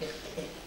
if,